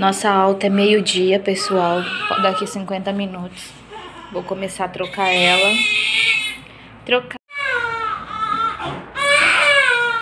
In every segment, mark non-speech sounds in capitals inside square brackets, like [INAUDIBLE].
Nossa alta é meio-dia, pessoal. Daqui 50 minutos. Vou começar a trocar ela. Trocar.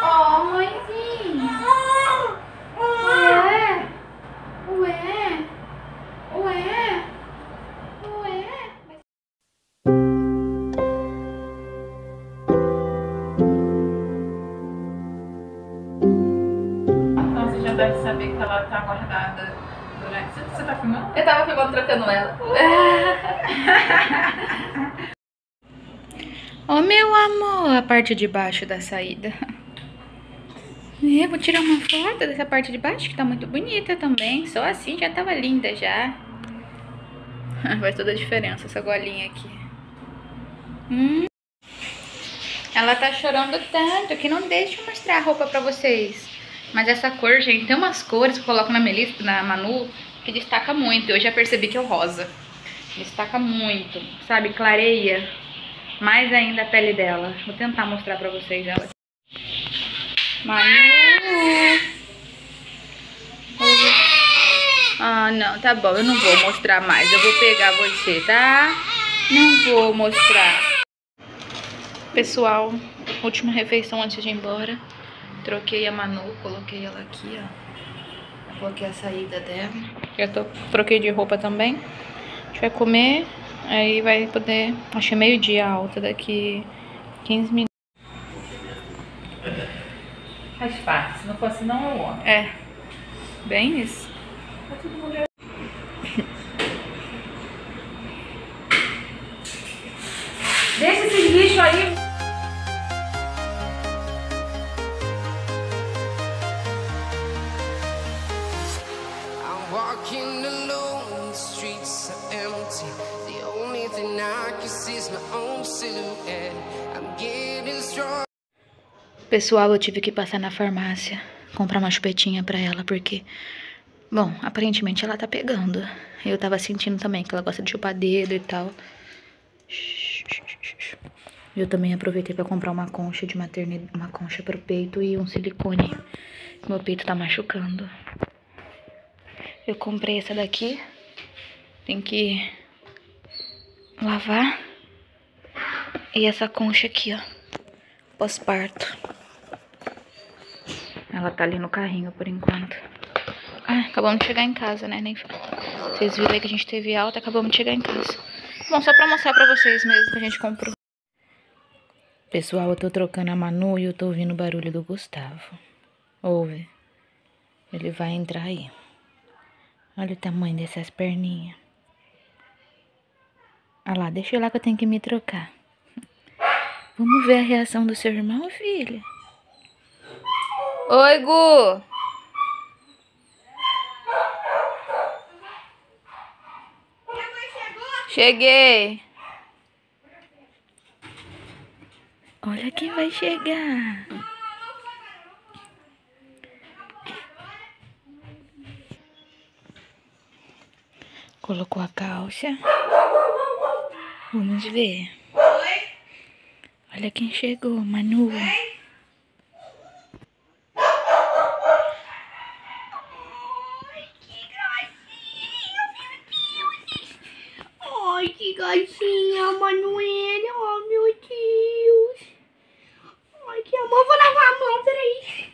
Oh, mãezinha. Ué. Ué. Ué. Ué. Então você já deve saber que ela tá guardada. Você, tá filmando? Eu tava filmando trocando ela. [LAUGHS] Ô, meu amor, a parte de baixo da saída. É, vou tirar uma foto dessa parte de baixo, que tá muito bonita também. Só assim já tava linda já. [LAUGHS] Faz toda a diferença essa golinha aqui. Hum. Ela tá chorando tanto que não deixa eu mostrar a roupa pra vocês. Mas essa cor, gente, tem umas cores que eu coloco na Melissa, na Manu, que destaca muito. Eu já percebi que é o rosa. Destaca muito, sabe? Clareia mais ainda a pele dela. Vou tentar mostrar pra vocês ela. Manu! Ah, não, tá bom. Eu não vou mostrar mais. Eu vou pegar você, tá? Não vou mostrar. Pessoal, última refeição antes de ir embora. Troquei a Manu, coloquei ela aqui, ó. Coloquei a saída dela. Já tô, troquei de roupa também. A gente vai comer, aí vai poder. Acho que é meio-dia alta, daqui 15 minutos. Faz parte. Se não fosse, não é o homem. É, bem isso. Deixa walking alone, the streets are empty. The only thing I can see is my own silhouette. I'm getting strong. Pessoal, eu tive que passar na farmácia, comprar uma chupetinha pra ela, porque, bom, aparentemente ela tá pegando. Eu tava sentindo também que ela gosta de chupar dedo e tal. Eu também aproveitei pra comprar uma concha de maternidade, uma concha pro peito e um silicone. Meu peito tá machucando. Eu comprei essa daqui. Tem que lavar. E essa concha aqui, ó. Pós-parto. Ela tá ali no carrinho por enquanto. Ah, acabamos de chegar em casa, né? Nem... Vocês viram aí que a gente teve alta, acabamos de chegar em casa. Bom, só pra mostrar pra vocês mesmo que a gente comprou. Pessoal, eu tô trocando a Manu e eu tô ouvindo o barulho do Gustavo. Ouve. Ele vai entrar aí. Olha o tamanho dessas perninhas. Olha lá, deixa eu ir lá que eu tenho que me trocar. [LAUGHS] Vamos ver a reação do seu irmão, filha. Oi, Gu. Cheguei. Olha quem vai chegar. Colocou a calça. Vamos ver. Olha quem chegou, Manu. Ai, que gatinha, Manuela. Oh, meu Deus. Ai, que amor. Vou lavar a mão, peraí.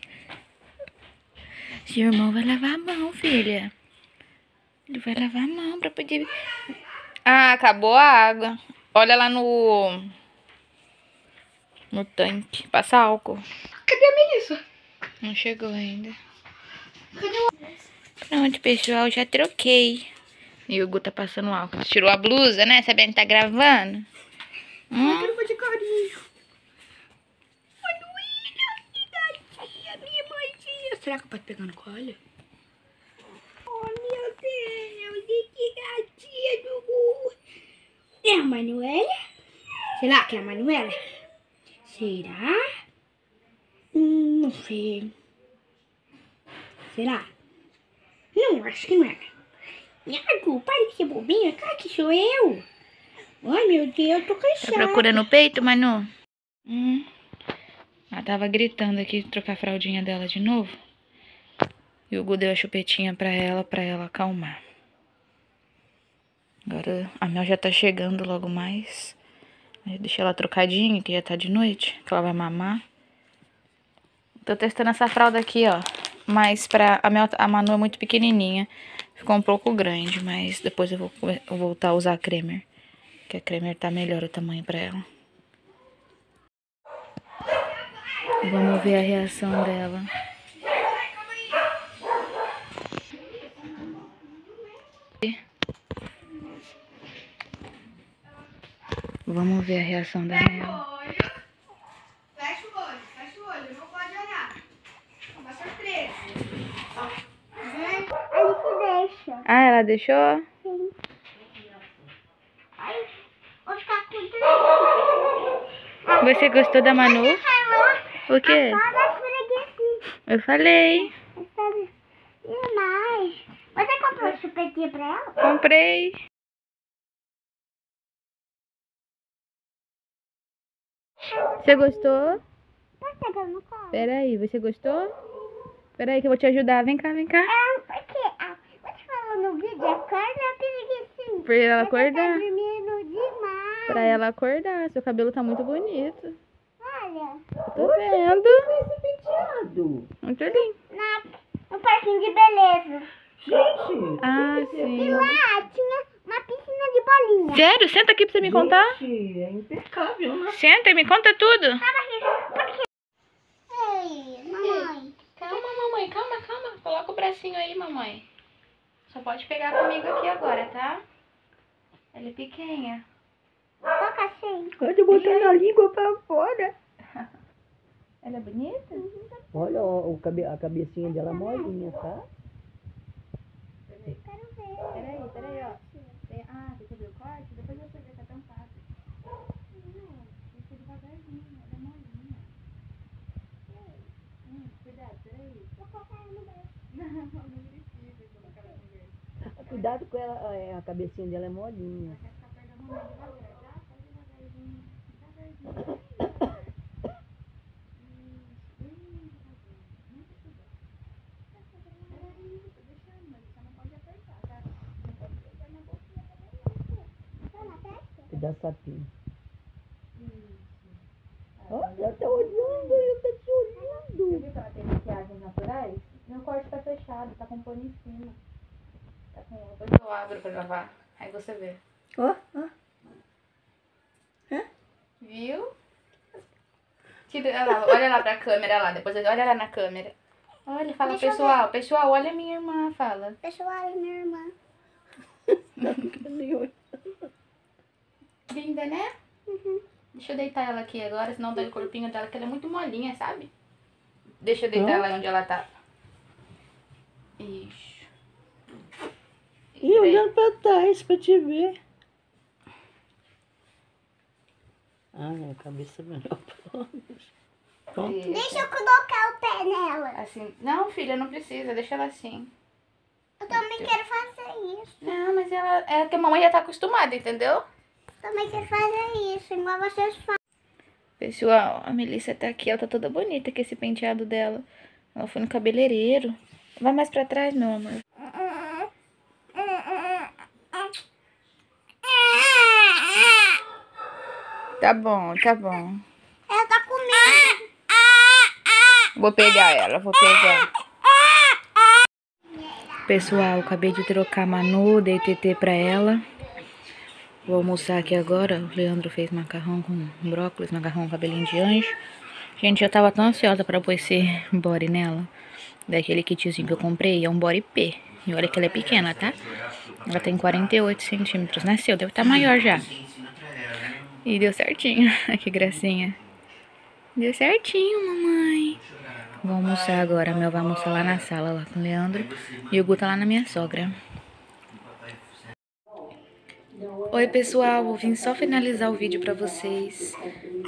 Seu irmão vai lavar a mão, filha. Ele vai lavar a mão pra poder. Ah, acabou a água. Olha lá no. No tanque. Passa álcool. Cadê a Melissa? Não chegou ainda. Cadê o... Pronto, pessoal, já troquei. E o Gu tá passando álcool. Tirou a blusa, né? Sabendo que tá gravando? Hum? Eu vou de carinho. Manuela, que gatinha, minha mãezinha. Será que pode pegar no colo? Deus, que gatinha do Gu. É a Manuela? Será que é a Manuela? Será? Hum, não sei. Será? Não, acho que não é. Iago, para de ser bobinha. Cara, que sou eu. Ai, meu Deus, tô Tá cansada. procurando o peito, Manu? Hum. Ela tá tava gritando aqui trocar a fraldinha dela de novo. E o Gu deu a chupetinha pra ela, pra ela acalmar. Agora a Mel já tá chegando logo mais. Deixei ela trocadinha, que já tá de noite, que ela vai mamar. Tô testando essa fralda aqui, ó. Mas pra... A, Mel, a Manu é muito pequenininha. Ficou um pouco grande, mas depois eu vou, eu vou voltar a usar a Cremer. Que a Cremer tá melhor o tamanho pra ela. Vamos ver a reação dela. Vamos ver a reação da Mel. Fecha o olho, fecha o olho, não pode olhar. Uma surpresa. Ele se deixa. Ah, ela deixou? Sim. Ai, vou ficar com Você gostou da Manu? falou. O quê? Eu falei. Sabe? Demais. Você comprou chupetinha pra ela? Comprei. Você gostou? Tá pegando no colo. Peraí, você gostou? Peraí que eu vou te ajudar. Vem cá, vem cá. Ah, porque ah, você falou no vídeo, acorda a preguicinha. Pra ela tá acordar. dormindo demais. Pra ela acordar. Seu cabelo tá muito bonito. Olha, Eu tô vendo. esse penteado? Muito lindo. na, no parquinho de beleza. Gente! Ah, E sim. lá tinha uma piscina de bolinha. Sério? Senta aqui pra você me contar. Gente, é impecável, né? Senta e me conta tudo. Ei, mamãe. Calma, mamãe. Calma, calma. Coloca o bracinho aí, mamãe. Só pode pegar comigo aqui agora, tá? Ela é pequena. Toca assim. Pode botar a língua pra fora. [LAUGHS] Ela é bonita? Olha ó, o cabe, a cabecinha dela molinha, tá? Quero ver. Peraí, peraí, ó. Tem- Ah, você viu o corte? Depois você vê, tá tampado. Deixa devagarzinho, ela é molinha. Hum, cuidado, peraí. Vou colocar ela no braço. Não, não precisa colocar ela no berço. Cuidado com ela, é, a cabecinha dela é molinha. Da você sapinho. Isso. Olha, ela tá olhando, ela tá te Você olhando. viu que ela tem maquiagens naturais? Meu corte tá fechado, tá com pano em cima. Tá com... Depois eu abro pra gravar. Aí você vê. Ó, ó. Viu? Tira, olha, lá, olha lá pra câmera lá, depois olha lá na câmera. Olha, fala Deixa pessoal, pessoal, olha minha irmã, fala. Pessoal, minha irmã. [LAUGHS] Linda, né? Uhum. Deixa eu deitar ela aqui agora, senão dói o corpinho dela, que ela é muito molinha, sabe? Deixa eu deitar Hã? ela onde ela tá. Isso. E olhando pra trás pra te ver. Ah, a cabeça melhor. [LAUGHS] Pronto. Isso. Deixa eu colocar o pé nela. Assim, não, filha, não precisa, deixa ela assim. Eu também quero fazer isso. Não, mas ela é que a mamãe já tá acostumada, entendeu? Também quero fazer isso, igual vocês fazem. Pessoal, a Melissa tá aqui, ela tá toda bonita com esse penteado dela. Ela foi no cabeleireiro. Vai mais pra trás, meu amor. Tá bom, tá bom. Ela tá comendo. Vou pegar ela, vou pegar. Pessoal, acabei de trocar a Manu, dei TT pra ela. Vou almoçar aqui agora. O Leandro fez macarrão com brócolis, macarrão com cabelinho de anjo. Gente, eu tava tão ansiosa pra pôr esse body nela. Daquele kitzinho que eu comprei. É um body P. E olha que ela é pequena, tá? Ela tem 48 centímetros. Nasceu, deve estar maior já. E deu certinho. [LAUGHS] que gracinha. Deu certinho, mamãe. Vou almoçar agora. A Mel vai almoçar lá na sala, lá com o Leandro. E o Gu tá lá na minha sogra. Oi pessoal, eu vim só finalizar o vídeo pra vocês.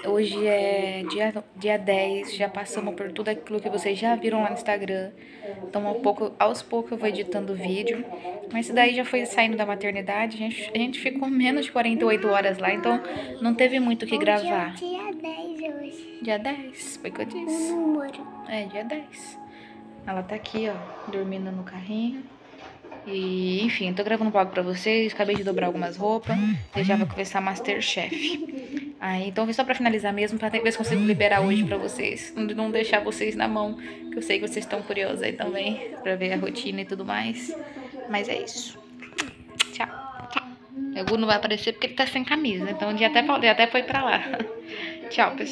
Hoje é dia, dia 10, já passamos por tudo aquilo que vocês já viram lá no Instagram. Então um pouco, aos poucos eu vou editando o vídeo. Mas isso daí já foi saindo da maternidade, a gente, a gente ficou menos de 48 horas lá, então não teve muito o que gravar. Dia 10 hoje. Dia 10, foi o que eu disse. Número. É, dia 10. Ela tá aqui, ó, dormindo no carrinho. E, enfim, tô gravando um vlog pra vocês. Acabei de dobrar algumas roupas. E já vai começar Masterchef. Aí, então, foi só pra finalizar mesmo, pra ver se consigo liberar hoje pra vocês. Não, deixar vocês na mão, que eu sei que vocês estão curiosos aí também, pra ver a rotina e tudo mais. Mas é isso. Tchau. O Gu não vai aparecer porque ele tá sem camisa. Então, ele até, até foi pra lá. [LAUGHS] Tchau, pessoal.